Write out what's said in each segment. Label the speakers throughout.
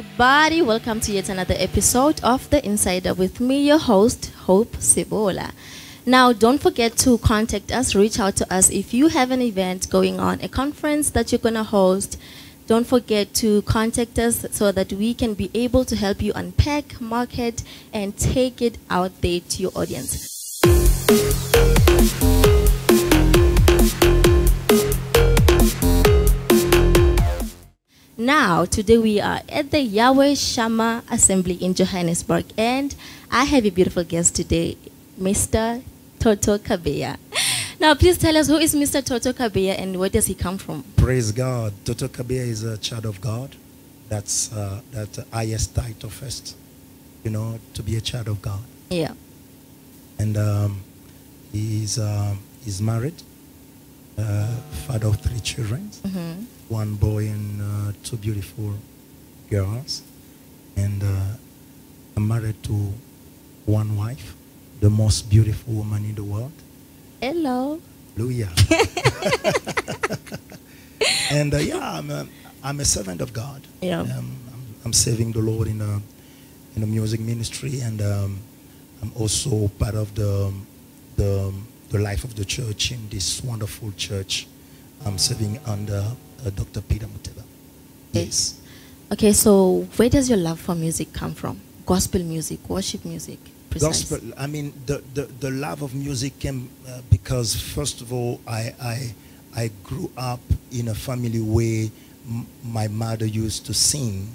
Speaker 1: everybody. Welcome to yet another episode of The Insider with me, your host, Hope Sebola. Now, don't forget to contact us, reach out to us if you have an event going on, a conference that you're going to host. Don't forget to contact us so that we can be able to help you unpack, market, and take it out there to your audience. Now, today we are at the Yahweh Shammah Assembly in Johannesburg, and I have a beautiful guest today, Mr. Thotho Kabeya. Now, please tell us who is Mr. Thotho Kabeya and where does he come from?
Speaker 2: Praise God. Thotho Kabeya is a child of God. That's uh, that highest title first, you know, to be a child of God.
Speaker 1: Yeah.
Speaker 2: And um, he's um, he's married, uh, father of three children,
Speaker 1: Mhm.
Speaker 2: one boy and uh, two beautiful girls. And uh, I'm married to one wife, the most beautiful woman in the world.
Speaker 1: Hello.
Speaker 2: Hallelujah. and uh, yeah, I'm a, I'm a servant of God.
Speaker 1: Yeah.
Speaker 2: Um, I'm, I'm serving the Lord in a, in the music ministry, and um, I'm also part of the, the, the life of the church in this wonderful church. I'm serving under uh, Dr. Peter Muteba. Yes.
Speaker 1: Okay, so where does your love for music come from? Gospel music, worship music, precise.
Speaker 2: Gospel. I mean, the, the, the love of music came uh, because, first of all, I, I, I grew up in a family where m- my mother used to sing,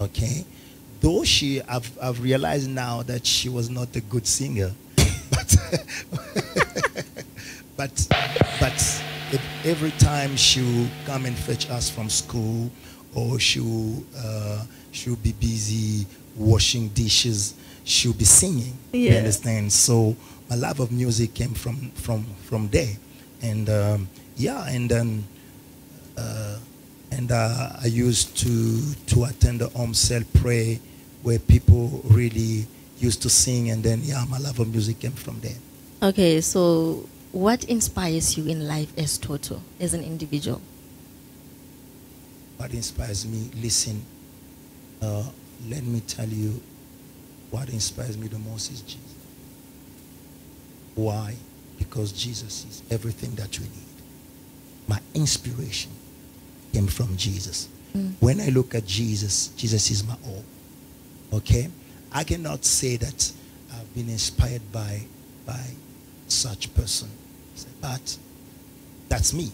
Speaker 2: okay? Though she, I've, I've realized now that she was not a good singer. but, but, but ev- every time she will come and fetch us from school or she will, uh, she will be busy washing dishes, she'll be singing. You understand? So my love of music came from, from, from there. And um, yeah, and then uh, and uh, I used to to attend the home cell prayer where people really used to sing, and then yeah, my love of music came from there.
Speaker 1: Okay, so what inspires you in life as Thotho, as an individual?
Speaker 2: What inspires me? Listen, uh, let me tell you, what inspires me the most is Jesus. Why? Because Jesus is everything that we need. My inspiration came from Jesus.
Speaker 1: Mm.
Speaker 2: When I look at Jesus, Jesus is my all. Okay? I cannot say that I've been inspired by by such person. But that's me.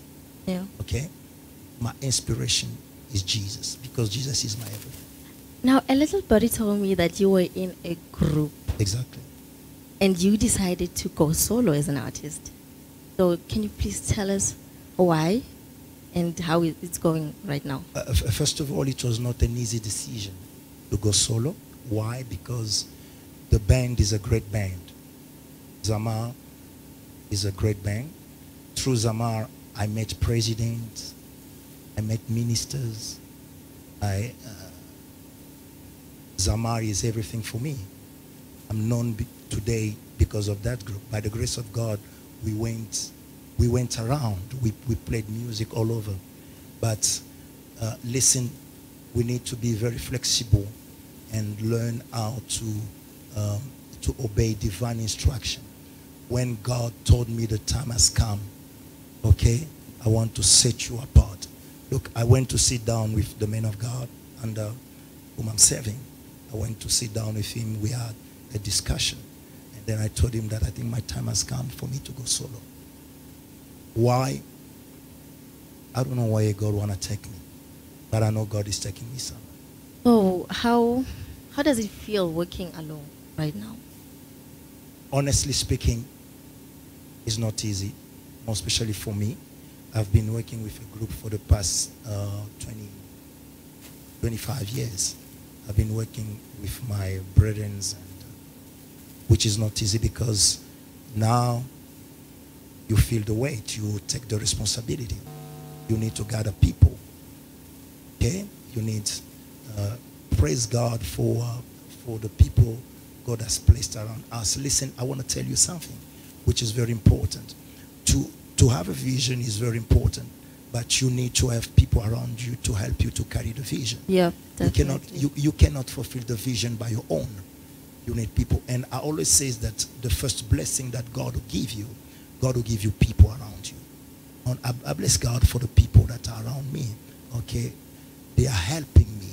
Speaker 1: Yeah.
Speaker 2: Okay? My inspiration is Jesus because Jesus is my everything.
Speaker 1: Now, a little buddy told me that you were in a group
Speaker 2: Exactly.
Speaker 1: and you decided to go solo as an artist. So, can you please tell us why and how it's going right now?
Speaker 2: Uh, first of all, it was not an easy decision to go solo. Why? Because the band is a great band. Zamar is a great band. Through Zamar, I met presidents, I met ministers. I, uh, Zamar is everything for me. I'm known be- today because of that group. By the grace of God, we went, we went around. We, we played music all over. But uh, listen, we need to be very flexible and learn how to, um, to obey divine instruction. When God told me the time has come, okay, I want to set you apart. Look, I went to sit down with the man of God under whom I'm serving. I went to sit down with him. We had a discussion. And then I told him that I think my time has come for me to go solo. Why? I don't know why God want to take me. But I know God is taking me somewhere.
Speaker 1: So, how, how does it feel working alone right now?
Speaker 2: honestly speaking, it's not easy, more especially for me. I've been working with a group for the past uh, 20, 25 years. I've been working with my brethren, and, uh, which is not easy because now you feel the weight, you take the responsibility. You need to gather people. Okay? You need, uh, praise God for, uh, for the people God has placed around us. Listen, I want to tell you something which is very important. To, to have a vision is very important. but you need to have people around you to help you to carry the vision.
Speaker 1: Yeah,
Speaker 2: You cannot
Speaker 1: definitely.
Speaker 2: you, you cannot fulfill the vision by your own. You need people. And I always say that the first blessing that God will give you, God will give you people around you. And I, I bless God for the people that are around me. Okay. They are helping me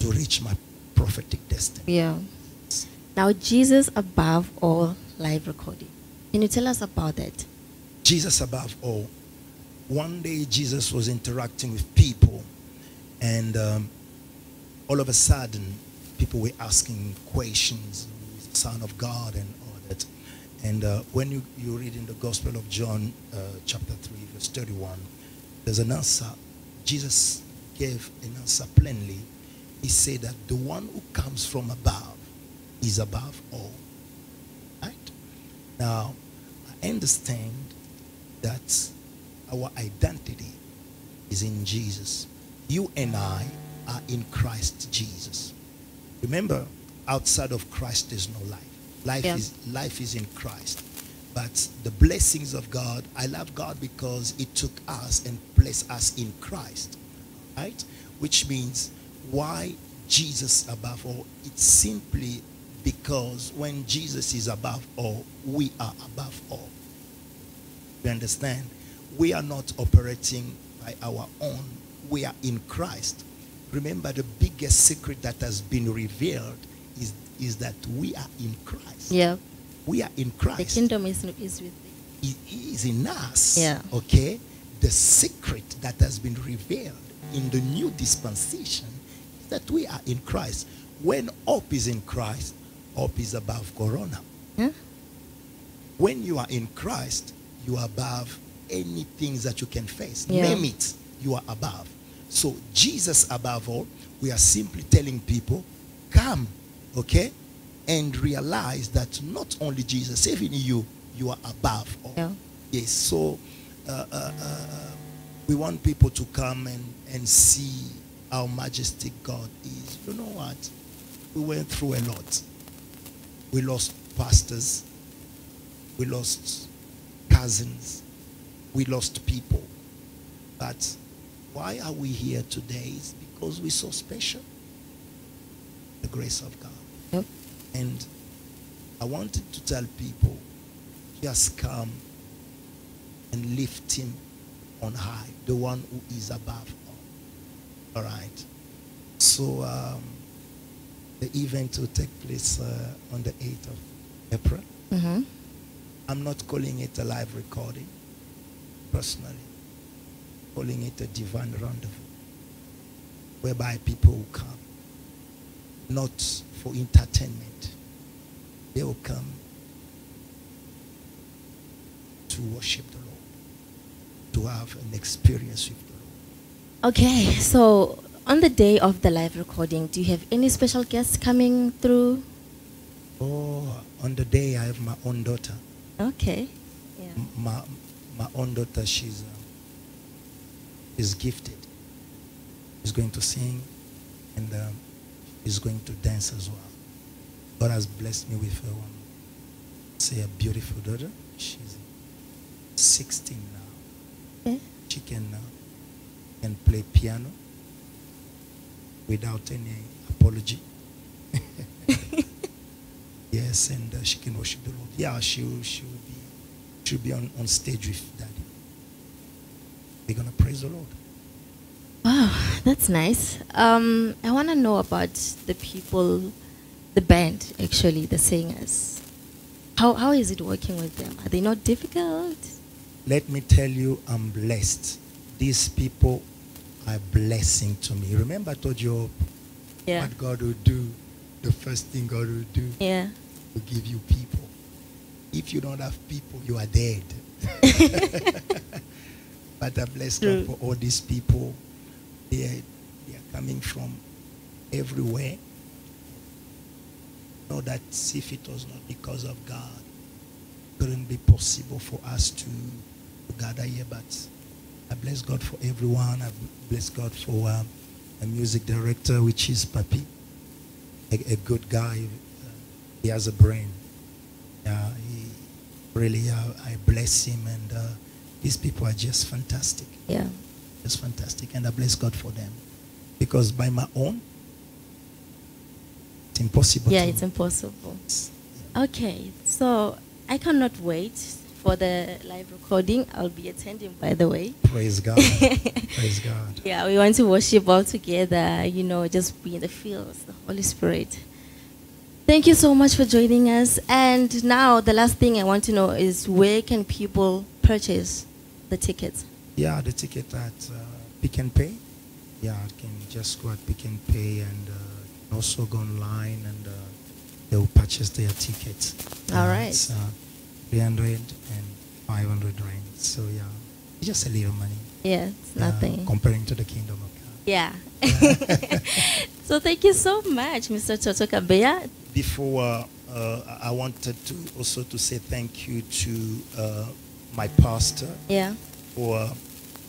Speaker 2: to reach my prophetic destiny.
Speaker 1: Yeah. Now, Jesus above all live recording. Can you tell us about that?
Speaker 2: Jesus above all. One day Jesus was interacting with people, and um, all of a sudden, people were asking questions, Son of God, and all that. And uh, when you, you read in the Gospel of John, uh, chapter 3, verse 31, there's an answer. Jesus gave an answer plainly. He said that the one who comes from above is above all. Now, I understand that our identity is in Jesus. You and I are in Christ Jesus. Remember, outside of Christ there's no life. Life
Speaker 1: Yeah.
Speaker 2: is life is in Christ. But the blessings of God, I love God because it took us and placed us in Christ. Right? Which means why Jesus above all? It's simply because when Jesus is above all, we are above all. You understand? We are not operating by our own. We are in Christ. Remember, the biggest secret that has been revealed is, is that we are in Christ.
Speaker 1: Yeah.
Speaker 2: We are in Christ.
Speaker 1: The kingdom is, is with
Speaker 2: He he in us.
Speaker 1: Yeah.
Speaker 2: Okay? The secret that has been revealed in the new dispensation is that we are in Christ. When hope is in Christ, hope is above corona.
Speaker 1: Huh?
Speaker 2: When you are in Christ, you are above any things that you can face.
Speaker 1: Yeah.
Speaker 2: Name it, you are above. So Jesus above all, we are simply telling people, come, okay, and realize that not only Jesus, even you, you are above all.
Speaker 1: Yeah.
Speaker 2: Yes. So uh, uh, uh, we want people to come and, and see how majestic God is. You know what? We went through a lot. We lost pastors. We lost cousins. We lost people. But why are we here today? Is because we're so special. The grace of God.
Speaker 1: Yep.
Speaker 2: And I wanted to tell people, just come and lift him on high, the one who is above all. All right. So um, the event will take place uh, on the 8th of April.
Speaker 1: Mm-hmm.
Speaker 2: I'm not calling it a live recording, personally. Calling it a divine rendezvous, whereby people will come, not for entertainment. They will come to worship the Lord, to have an experience with the Lord.
Speaker 1: Okay, so on the day of the live recording, do you have any special guests coming through?
Speaker 2: Oh, on the day I have my own daughter.
Speaker 1: Okay. Yeah.
Speaker 2: My, my own daughter, she's, um, is gifted. She's going to sing and um, she's going to dance as well. God has blessed me with a, um, say a beautiful daughter. She's 16 now.
Speaker 1: Okay.
Speaker 2: She can, uh, can play piano without any apology. yes, and uh, she can worship the Lord. Yeah, she will, she will be she'll be on, on stage with Daddy. We're gonna praise the Lord.
Speaker 1: Wow, that's nice. Um, I want to know about the people, the band, actually, the singers. How, how is it working with them? Are they not difficult?
Speaker 2: Let me tell you, I'm blessed. These people a blessing to me. Remember, I told you
Speaker 1: Yeah.
Speaker 2: what God will do. The first thing God will do
Speaker 1: Yeah.
Speaker 2: will give you people. If you don't have people, you are dead. but I bless
Speaker 1: True.
Speaker 2: God for all these people. They are, they are coming from everywhere. Know that if it was not because of God, it wouldn't be possible for us to, to gather here. But I bless God for everyone. I bless God for um, a music director, which is Papi, a, a good guy. Uh, he has a brain. Yeah, he really, uh, I bless him and uh, these people are just fantastic.
Speaker 1: Yeah.
Speaker 2: Just fantastic. And I bless God for them. Because by my own, it's impossible.
Speaker 1: Yeah, it's impossible. Okay, so I cannot wait for the live recording. I'll be attending, by the way.
Speaker 2: Praise God. Praise God.
Speaker 1: Yeah, we want to worship all together, you know, just be in the fields, the Holy Spirit. Thank you so much for joining us. And now, the last thing I want to know is where can people purchase the tickets?
Speaker 2: Yeah, the ticket at uh, Pick and Pay. Yeah, can just go at Pick and Pay and uh, also go online and uh, they will purchase their tickets.
Speaker 1: All right.
Speaker 2: It's uh, 300 and 500 rand. So yeah, it's just a little money.
Speaker 1: Yeah, it's
Speaker 2: uh,
Speaker 1: nothing.
Speaker 2: comparing to the kingdom of God.
Speaker 1: Yeah. so thank you so much, Mr. Thotho Kabeya.
Speaker 2: Before, uh, uh, I wanted to also to say thank you to uh, my pastor
Speaker 1: Yeah.
Speaker 2: for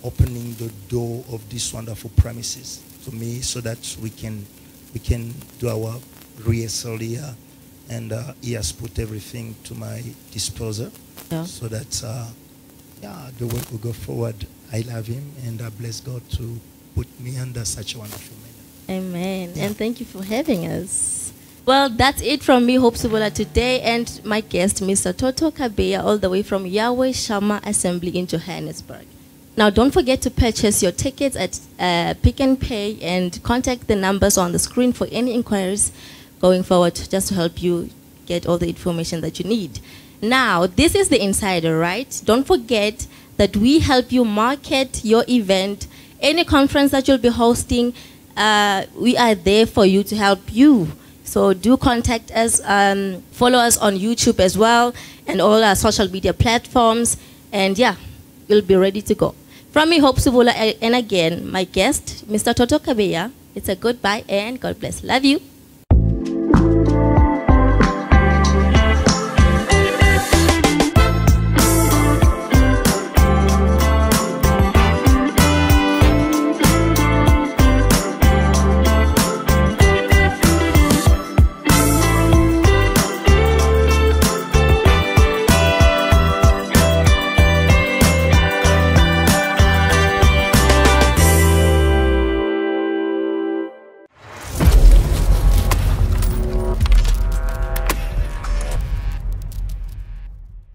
Speaker 2: opening the door of this wonderful premises to me so that we can we can do our rehearsal here and uh, he has put everything to my disposal
Speaker 1: Yeah.
Speaker 2: so that uh, yeah the work will go forward I love him and I bless God to put me under such a wonderful man
Speaker 1: Amen.
Speaker 2: Yeah.
Speaker 1: And thank you for having us. Well, that's it from me, Hope Sebola, today, and my guest, Mr. Thotho Kabeya, all the way from Yahweh Shammah Assembly in Johannesburg. Now, don't forget to purchase your tickets at uh, Pick and Pay and contact the numbers on the screen for any inquiries going forward, just to help you get all the information that you need. Now, this is the insider, right? Don't forget that we help you market your event, any conference that you'll be hosting. Uh, we are there for you to help you. So do contact us, um, follow us on YouTube as well, and all our social media platforms. And yeah, you'll be ready to go. From me, Hope Sebola, and again, my guest, Mr. Thotho Kabeya. It's a goodbye and God bless. Love you.